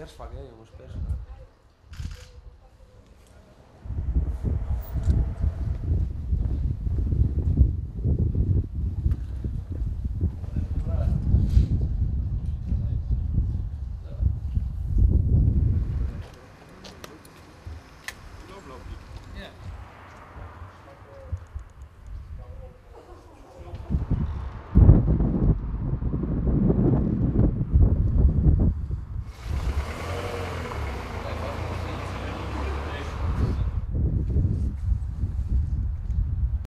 pers fac ei, uns pers. Da. Yeah.